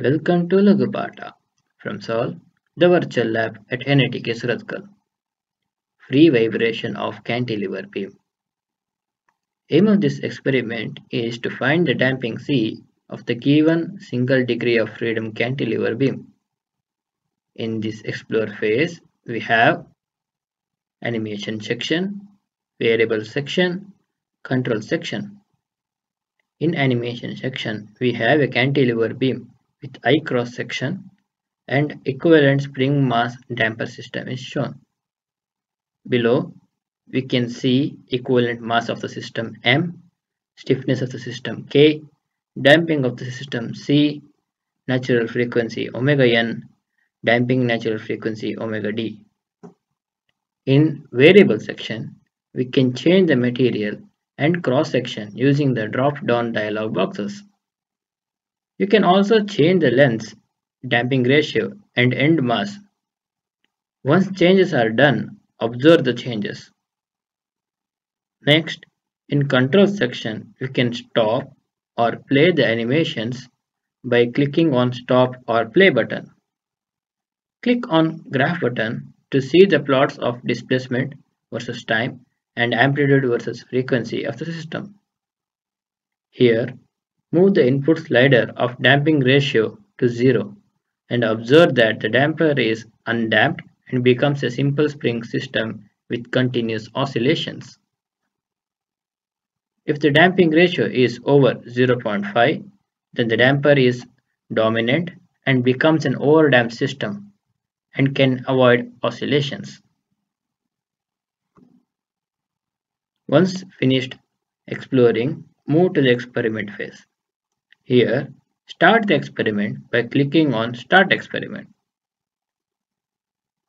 Welcome to Lagu paTa from SOLVE, the virtual lab at NITK Surathkal. Free vibration of cantilever beam. Aim of this experiment is to find the damping C of the given single degree of freedom cantilever beam. In this explore phase, we have animation section, variable section, control section. In animation section, we have a cantilever beam with I cross section and equivalent spring mass damper system is shown. Below, we can see equivalent mass of the system M, stiffness of the system K, damping of the system C, natural frequency omega n, damping natural frequency omega d. In variable section, we can change the material and cross section using the drop down dialog boxes. You can also change the length, damping ratio and end mass. Once changes are done, observe the changes. Next, in control section, you can stop or play the animations by clicking on stop or play button. Click on graph button to see the plots of displacement versus time and amplitude versus frequency of the system. Here, move the input slider of damping ratio to 0 and observe that the damper is undamped and becomes a simple spring system with continuous oscillations. If the damping ratio is over 0.5, then the damper is dominant and becomes an overdamped system and can avoid oscillations. Once finished exploring, move to the experiment phase. Here, start the experiment by clicking on Start Experiment.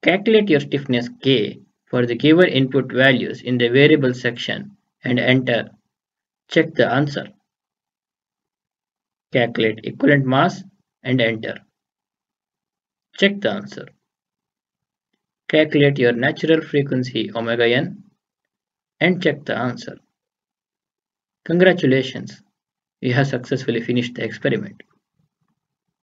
Calculate your stiffness K for the given input values in the variable section and enter. Check the answer. Calculate equivalent mass and enter. Check the answer. Calculate your natural frequency omega n and check the answer. Congratulations, you have successfully finished the experiment.